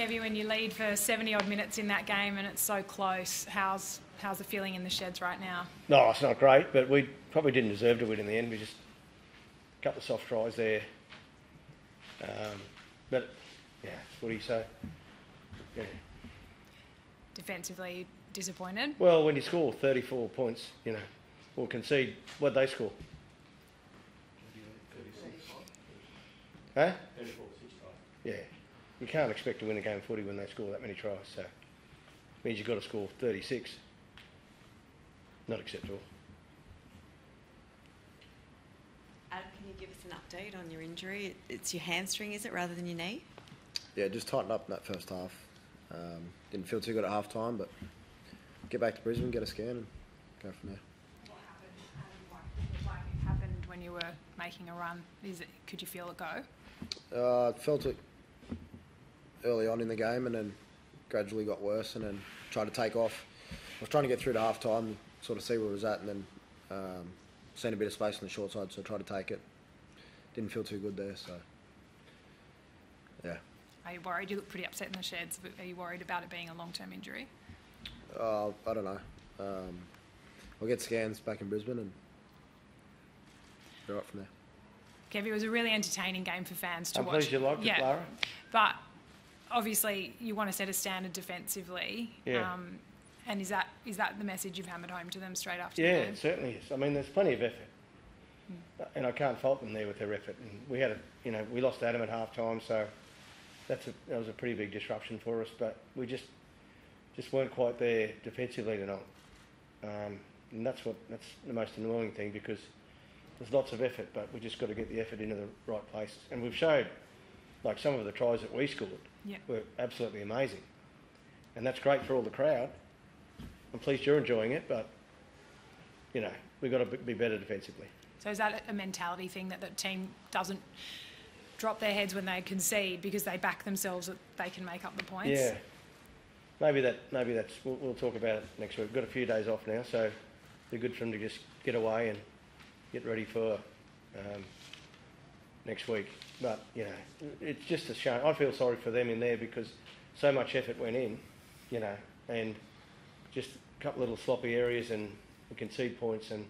Kevy, when you lead for 70 odd minutes in that game and it's so close, how's how's the feeling in the sheds right now? No, it's not great, but we probably didn't deserve to win in the end. We just a couple of soft tries there. Um, but yeah, what footy. So yeah. Defensively disappointed. Well, when you score 34 points, you know, or concede, what they score? 36. Huh? Yeah. You can't expect to win a game of footy when they score that many tries. So it means you've got to score 36. Not acceptable. Adam, can you give us an update on your injury? It's your hamstring, is it, rather than your knee? Yeah, just tightened up in that first half. Um, didn't feel too good at half time, but get back to Brisbane, get a scan, and go from there. What happened? Like, like it happened when you were making a run. Is it? Could you feel it go? Uh, I felt it early on in the game, and then gradually got worse, and then tried to take off. I was trying to get through to half time, sort of see where it was at, and then um, seen a bit of space on the short side, so I tried to take it. Didn't feel too good there, so yeah. Are you worried? You look pretty upset in the sheds. But are you worried about it being a long-term injury? Uh, I don't know. Um, I'll get scans back in Brisbane and be right from there. Kevy, it was a really entertaining game for fans to I'm watch. pleased you liked it, yeah, Lara. but obviously you want to set a standard defensively. Yeah. Um, and is that is that the message you've hammered home to them straight after Yeah, the game? it certainly is. I mean, there's plenty of effort, and I can't fault them there with their effort. And we had a, you know, we lost Adam at half time, so that's a, that was a pretty big disruption for us. But we just just weren't quite there defensively tonight, um, and that's what that's the most annoying thing because there's lots of effort, but we just got to get the effort into the right place, And we've showed, like some of the tries that we scored, Yeah. were absolutely amazing, and that's great for all the crowd. I'm pleased you're enjoying it, but you know we've got to be better defensively. So is that a mentality thing that the team doesn't drop their heads when they concede because they back themselves that they can make up the points? Yeah, maybe that maybe that's we'll, we'll talk about it next week. We've got a few days off now, so be good for them to just get away and get ready for um, next week. But you know, it's just a shame. I feel sorry for them in there because so much effort went in, you know, and just a couple little sloppy areas and we concede points and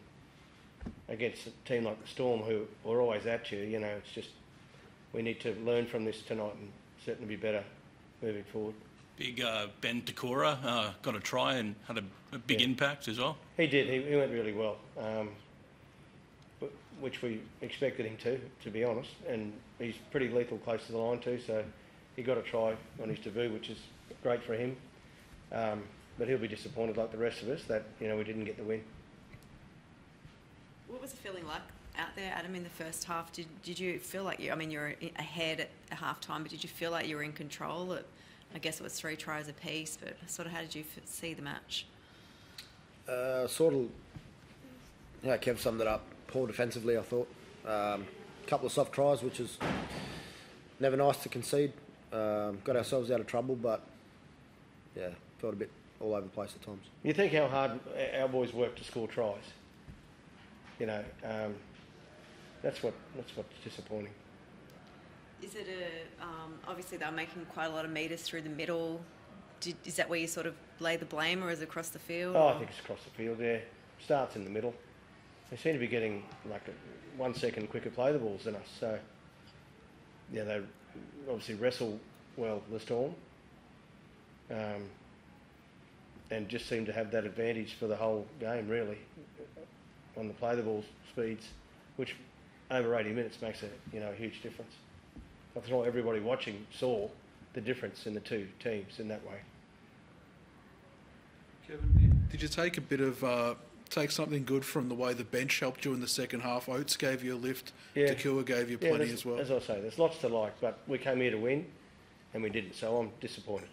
against a team like the Storm who are always at you, you know, it's just we need to learn from this tonight and certainly be better moving forward. Big uh, Ben Te Kura uh, got a try and had a, a big Yeah. impact as well. He did. He, he went really well, um, which we expected him to, to be honest. And he's pretty lethal close to the line too. So he got a try on his debut, which is great for him. Um, but he'll be disappointed, like the rest of us, that you know we didn't get the win. What was the feeling like out there, Adam, in the first half? Did, did you feel like you, I mean, you were i- ahead at half time, but did you feel like you were in control? At, I guess it was three tries apiece, but sort of how did you f- see the match? Uh, sort of, yeah, Kev summed it up. Poor defensively, I thought. A um, couple of soft tries, which is never nice to concede. Um, got ourselves out of trouble, but yeah, felt a bit all over the place at times. You think how hard our boys work to score tries. You know, um, that's what that's what's disappointing. Is it a, um, obviously they're making quite a lot of metres through the middle. Did, is that where you sort of lay the blame or is it across the field? Oh, I think it's across the field. Yeah, starts in the middle. They seem to be getting like one second quicker play the balls than us. So yeah, they obviously wrestle well the storm, um, and just seem to have that advantage for the whole game really on the play the ball speeds, which over 80 minutes makes a you know a huge difference. I thought everybody watching saw the difference in the two teams in that way. Kevin, did you take a bit of uh, take something good from the way the bench helped you in the second half? Oates gave you a lift. Yeah. Te Kura gave you Yeah, plenty as well. As I say, there's lots to like, but we came here to win, and we didn't. So I'm disappointed.